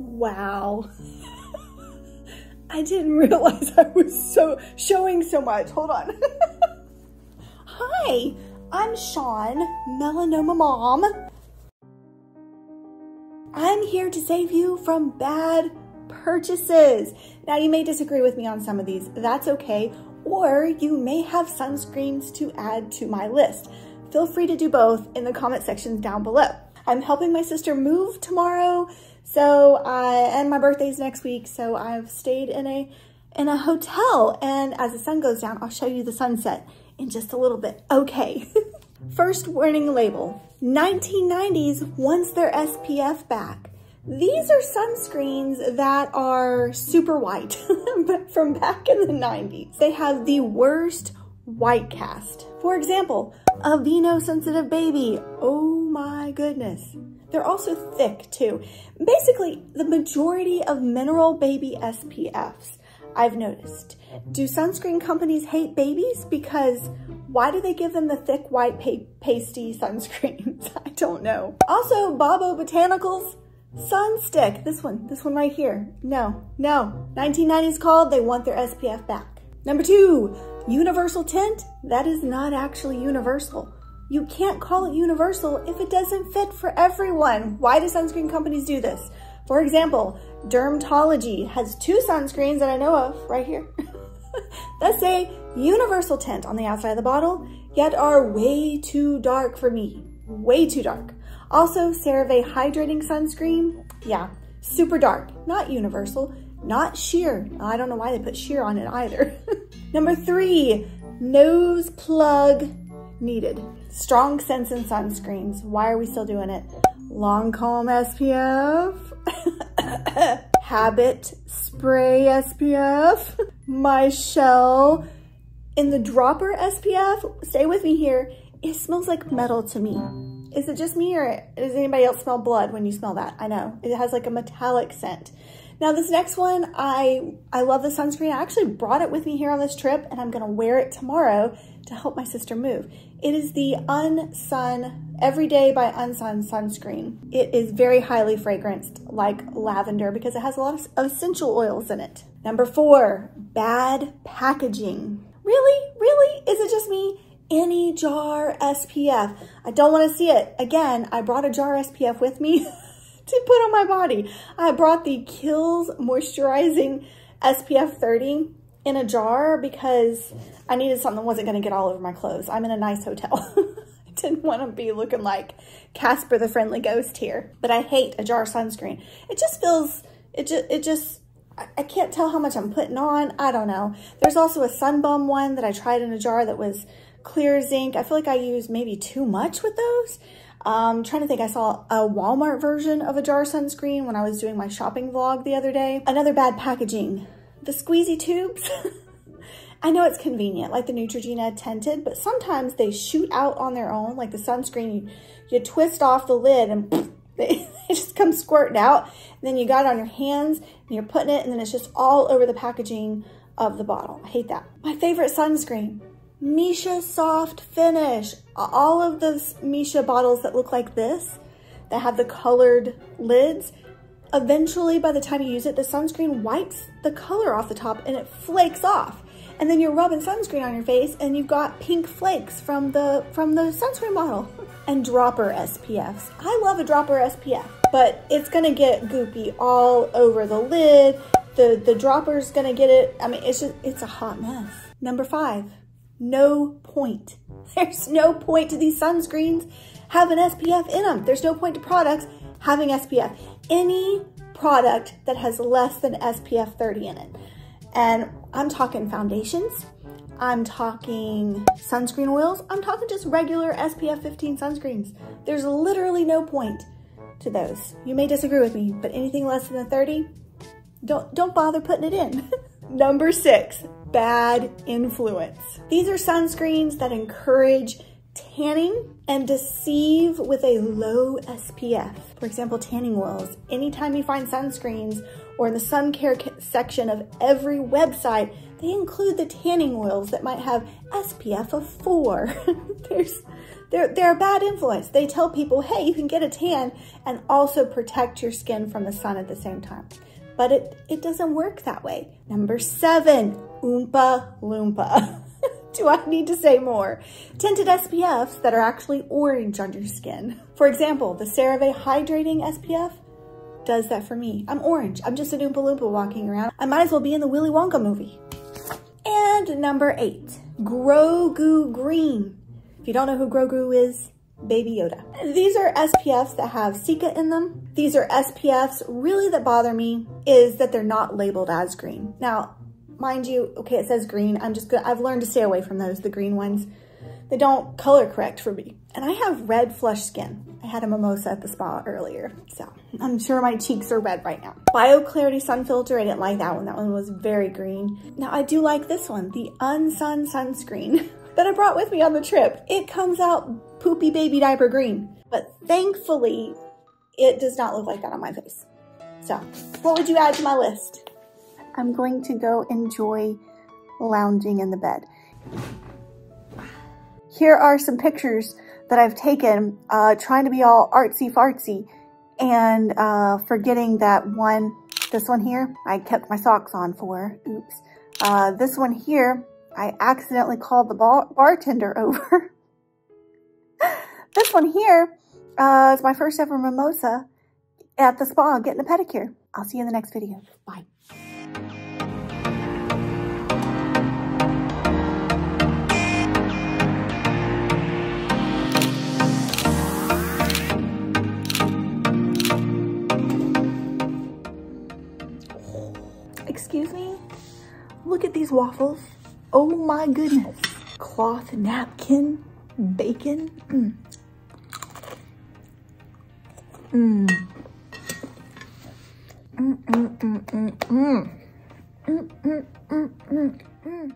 Wow. I didn't realize I was so showing so much. Hold on. Hi, I'm Sean, Melanoma Mom. I'm here to save you from bad purchases. Now you may disagree with me on some of these, that's okay. Or you may have sunscreens to add to my list. Feel free to do both in the comment sections down below. I'm helping my sister move tomorrow, so uh, and my birthday's next week, so I've stayed in a in a hotel. And as the sun goes down, I'll show you the sunset in just a little bit. Okay. First warning label: 1990s wants their SPF back. These are sunscreens that are super white, but from back in the 90s. They have the worst white cast. For example, Aveeno sensitive baby. Oh my goodness. They're also thick too. Basically, the majority of mineral baby SPFs I've noticed. Do sunscreen companies hate babies? Because why do they give them the thick white pa pasty sunscreens? I don't know. Also, Babo Botanicals, Sunstick. This one, this one right here. No, no. 1990s called, they want their SPF back. Number two, universal tint. That is not actually universal. You can't call it universal if it doesn't fit for everyone. Why do sunscreen companies do this? For example, Dermatology has two sunscreens that I know of right here that say universal tint on the outside of the bottle, yet are way too dark for me. Way too dark. Also, CeraVe Hydrating Sunscreen. Yeah, super dark. Not universal, not sheer. I don't know why they put sheer on it either. Number three, nose plug needed. Strong scents and sunscreens. Why are we still doing it? Lancome SPF. Habit Spray SPF. MyChelle in the dropper SPF. Stay with me here. It smells like metal to me. Is it just me or does anybody else smell blood when you smell that? I know. It has like a metallic scent. Now this next one, I, I love the sunscreen. I actually brought it with me here on this trip and I'm gonna wear it tomorrow to help my sister move. It is the Unsun Everyday by Unsun sunscreen. It is very highly fragranced like lavender because it has a lot of essential oils in it. Number four, bad packaging. Really, really? Is it just me? Any jar SPF. I don't wanna see it. Again, I brought a jar SPF with me to put on my body. I brought the Kiehl's Moisturizing SPF 30 in a jar because I needed something that wasn't going to get all over my clothes. I'm in a nice hotel. I didn't want to be looking like Casper the Friendly Ghost here. But I hate a jar sunscreen. It just feels, it just, it just, I can't tell how much I'm putting on. I don't know. There's also a Sun Bum one that I tried in a jar that was clear zinc. I feel like I used maybe too much with those. Um, trying to think, I saw a Walmart version of a jar sunscreen when I was doing my shopping vlog the other day. Another bad packaging, the squeezy tubes. I know it's convenient, like the Neutrogena tinted, but sometimes they shoot out on their own, like the sunscreen, you, you twist off the lid and they, they just come squirting out. And then you got it on your hands and you're putting it and then it's just all over the packaging of the bottle. I hate that. My favorite sunscreen, Missha Soft Finish. All of those Missha bottles that look like this, that have the colored lids, eventually by the time you use it, the sunscreen wipes the color off the top and it flakes off. And then you're rubbing sunscreen on your face and you've got pink flakes from the, from the sunscreen bottle. And dropper SPFs. I love a dropper SPF, but it's gonna get goopy all over the lid. The, the dropper's gonna get it. I mean, it's just, it's a hot mess. Number five, no point. There's no point to these sunscreens having SPF in them. There's no point to products having SPF. Any product that has less than SPF 30 in it. And I'm talking foundations, I'm talking sunscreen oils, I'm talking just regular SPF 15 sunscreens. There's literally no point to those. You may disagree with me, but anything less than a 30, don't, don't bother putting it in. Number six, bad influence. These are sunscreens that encourage tanning and deceive with a low SPF. For example, tanning oils. Anytime you find sunscreens or in the sun care section of every website, they include the tanning oils that might have SPF of four. there's, They're, they're a bad influence. They tell people, hey, you can get a tan and also protect your skin from the sun at the same time. But it, it doesn't work that way. Number seven, Oompa Loompa. Do I need to say more? Tinted SPFs that are actually orange on your skin. For example, the CeraVe Hydrating SPF does that for me. I'm orange. I'm just an Oompa Loompa walking around. I might as well be in the Willy Wonka movie. And number eight, Grogu Green. If you don't know who Grogu is, Baby Yoda. These are SPFs that have Cica in them. These are SPFs really that bother me is that they're not labeled as green. Now, mind you, okay, it says green. I'm just good. I've learned to stay away from those, the green ones. They don't color correct for me. And I have red flush skin. I had a mimosa at the spa earlier, so I'm sure my cheeks are red right now. BioClarity Sun Filter, I didn't like that one. That one was very green. Now I do like this one, the Unsun Sunscreen that I brought with me on the trip. It comes out poopy baby diaper green, but thankfully it does not look like that on my face. So what would you add to my list? I'm going to go enjoy lounging in the bed. Here are some pictures that I've taken uh, trying to be all artsy fartsy and uh, forgetting that one, this one here, I kept my socks on for. Oops. Uh, this one here, I accidentally called the bar bartender over. this one here uh, is my first ever mimosa at the spa getting a pedicure. I'll see you in the next video. Bye. Waffles. Oh my goodness. Cloth napkin, bacon. Mmm. Mmm, mmm, mmm, mmm, mmm. Mmm, mmm, mmm, mmm, mmm.